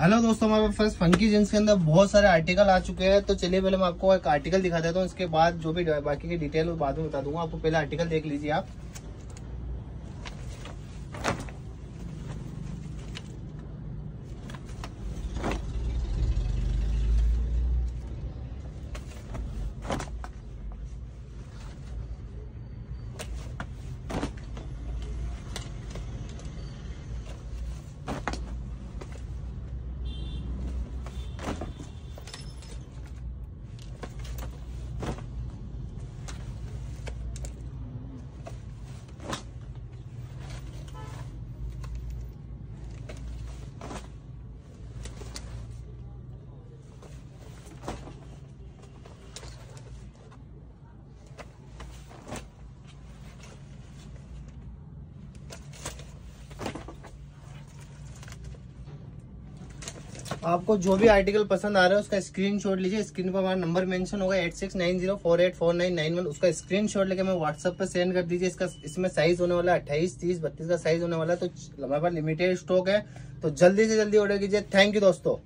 Hello दोस्तों, हमारे first funky jeans के अंदर बहुत सारे आर्टिकल आ चुके हैं। तो चलिए पहले मैं आपको एक आर्टिकल दिखा देता हूँ, इसके बाद जो भी बाकी की डिटेल बाद में बता दूँगा। आपको पहले आर्टिकल देख लीजिए आप। आपको जो भी आर्टिकल पसंद आ रहा है, उसका स्क्रीन शॉट लीजिए। स्क्रीन पर हमारा नंबर मेंशन होगा eight six nine zero four eight four nine nine one उसका स्क्रीन शॉट लेके हमें व्हाट्सएप पर सेंड कर दीजिए। इसका, इसमें साइज़ होने वाला है अट्ठाईस, तीस, बत्तीस का साइज़ होने वाला है। तो हमारे पास लिमिटेड स्टॉक है। तो जल्दी से जल्दी ऑर्डर कीजिए। थैंक यू दोस्तों।